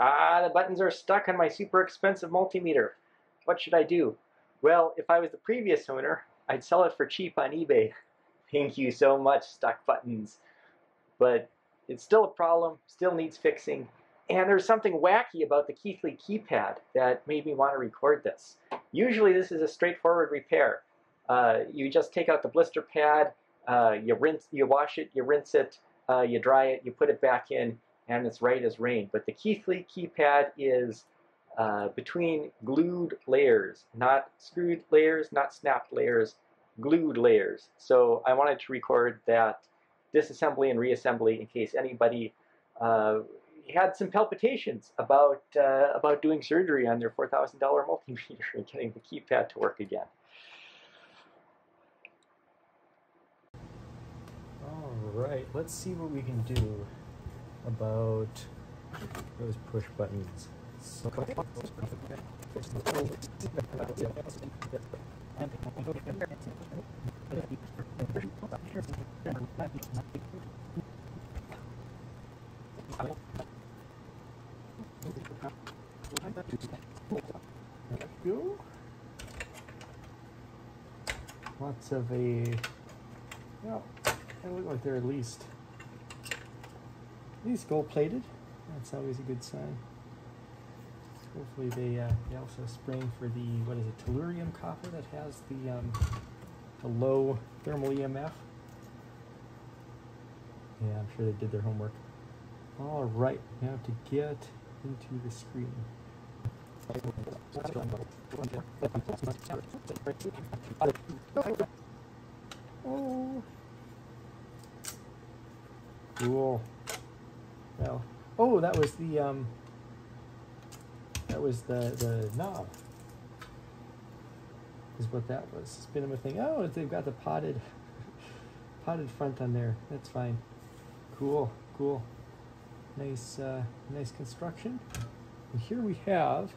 Ah, the buttons are stuck on my super expensive multimeter. What should I do? Well, if I was the previous owner, I'd sell it for cheap on eBay. Thank you so much, stuck buttons. But it's still a problem, still needs fixing. And there's something wacky about the Keithley keypad that made me want to record this. Usually this is a straightforward repair. Uh, you just take out the blister pad, uh, you rinse, you wash it, you rinse it, uh, you dry it, you put it back in, and it's right as rain. But the Keithley keypad is uh, between glued layers, not screwed layers, not snapped layers, glued layers. So I wanted to record that disassembly and reassembly in case anybody uh, had some palpitations about uh, about doing surgery on their $4,000 multimeter and getting the keypad to work again. All right, let's see what we can do about those push buttons. Lots of a, well, they look like they're at least, least gold plated. That's always a good sign. Hopefully they, uh, they also spring for the, what is it, tellurium copper that has the, um, the low thermal EMF. Yeah, I'm sure they did their homework. All right, now have to get into the screen. Oh. Cool. Well, oh, that was the um. That was the the knob. Is what that was. Spin them a thing. Oh, they've got the potted, potted front on there. That's fine. Cool, cool. Nice, uh, nice construction. And here we have.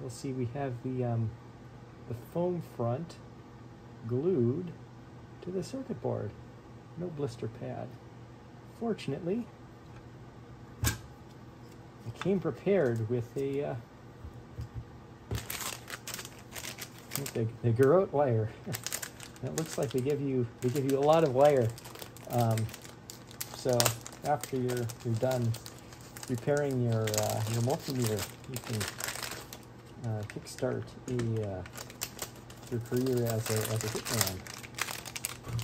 We'll see. We have the um, the foam front glued to the circuit board. No blister pad. Fortunately, came prepared with a uh, the, the garrote wire. it looks like they give you they give you a lot of wire. Um, so after you're you're done repairing your uh, your multimeter, you can uh, kickstart a uh, your career as a as a hitman.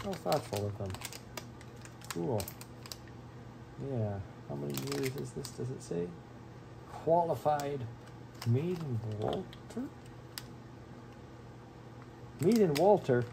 How thoughtful of them. Cool. Yeah. How many years is this? Does it say? Qualified, made in Walter.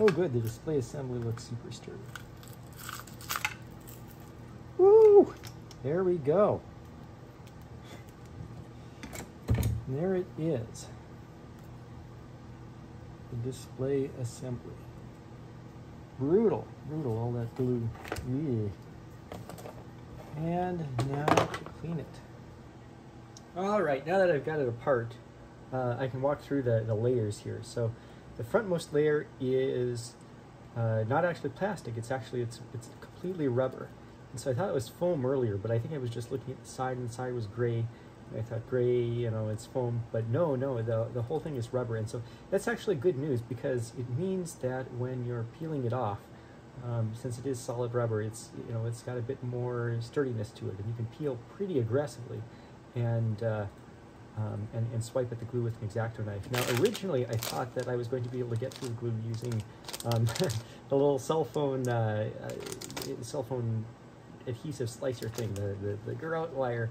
Oh good, the display assembly looks super sturdy. Woo! There we go. There it is. The display assembly. Brutal, brutal, all that glue. Yeah. And now to clean it. All right, now that I've got it apart, uh, I can walk through the, the layers here. So the frontmost layer is uh, not actually plastic. It's actually, it's, it's completely rubber. And so I thought it was foam earlier, but I think I was just looking at the side and the side was gray. I thought gray, you know, it's foam, but no, no, the, the whole thing is rubber. And so that's actually good news because it means that when you're peeling it off, um, since it is solid rubber, it's, you know, it's got a bit more sturdiness to it and you can peel pretty aggressively and, uh, um, and, and swipe at the glue with an X-Acto knife. Now, originally I thought that I was going to be able to get through the glue using um, the little cell phone, uh, uh, cell phone adhesive slicer thing, the, the, the grout wire.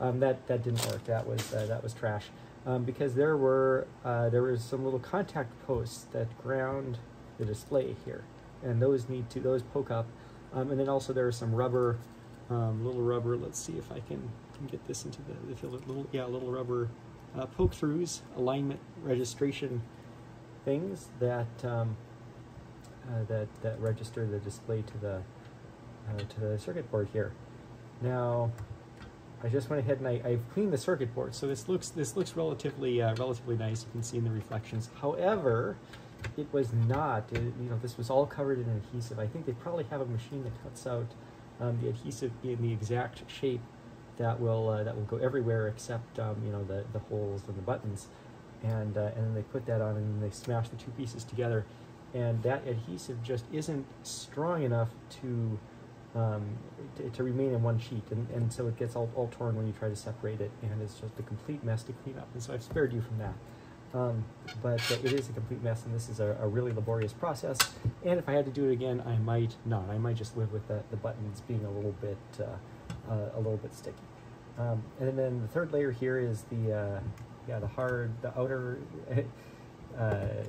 Um, that that didn't work. That was uh, that was trash um, because there were uh, there was some little contact posts that ground the display here, and those need to those poke up, um, and then also there are some rubber, um, little rubber. Let's see if I can, get this into the, the fillet. Little yeah, little rubber uh, poke throughs, alignment registration things that um, uh, that that register the display to the uh, to the circuit board here. Now I just went ahead and I, I've cleaned the circuit board, so this looks this looks relatively uh, relatively nice. You can see in the reflections. However, it was not. It, you know, this was all covered in adhesive. I think they probably have a machine that cuts out um, the adhesive in the exact shape that will uh, that will go everywhere except um, you know the the holes and the buttons, and uh, and then they put that on and they smash the two pieces together, and that adhesive just isn't strong enough to um, to, to, remain in one sheet, and, and so it gets all, all torn when you try to separate it, and it's just a complete mess to clean up. And so I've spared you from that. Um, but uh, it is a complete mess, and this is a, a, really laborious process. And if I had to do it again, I might not. I might just live with the, the buttons being a little bit uh, uh, a little bit sticky. Um, and then the third layer here is the uh, yeah the hard the outer. Uh,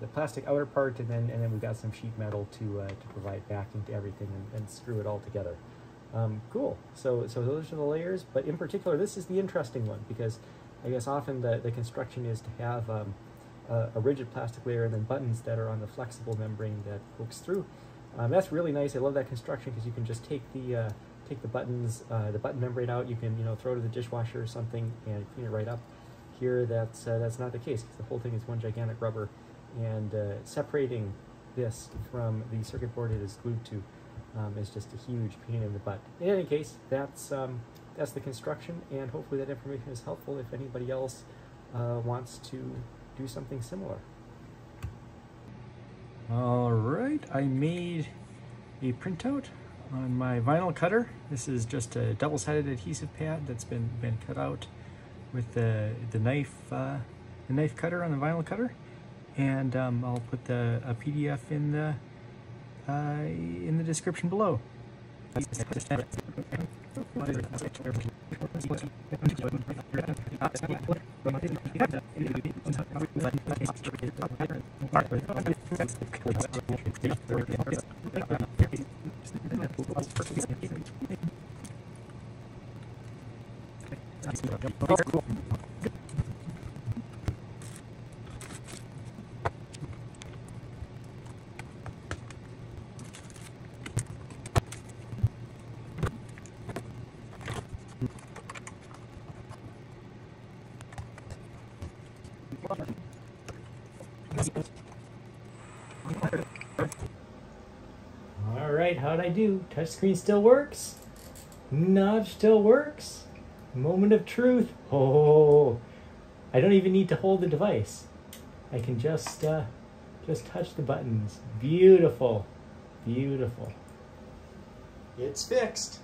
the, plastic outer part, and then and then we've got some sheet metal to to provide backing to everything and, and screw it all together. Um, cool. So so those are the layers, but in particular, this is the interesting one because I guess often the, the construction is to have um, a, a, rigid plastic layer and then buttons that are on the flexible membrane that pokes through. Um, that's really nice. I love that construction because you can just take the uh, take the buttons, uh, the button membrane out. You can you know throw it to the dishwasher or something and clean it right up. Here, that's uh, that's not the case. because The whole thing is one gigantic rubber and uh, separating this from the circuit board it is glued to um, is just a huge pain in the butt. In any case, that's um, that's the construction, and hopefully that information is helpful if anybody else uh, wants to do something similar. All right, I made a printout on my vinyl cutter. This is just a double-sided adhesive pad that's been been cut out with the the knife uh, the knife cutter on the vinyl cutter and um, I'll put the a PDF in the uh, in the description below. All right, how'd I do? Touchscreen still works? Nudge still works? Moment of truth. Oh, I don't even need to hold the device. I can just, uh, just touch the buttons. Beautiful, beautiful. It's fixed.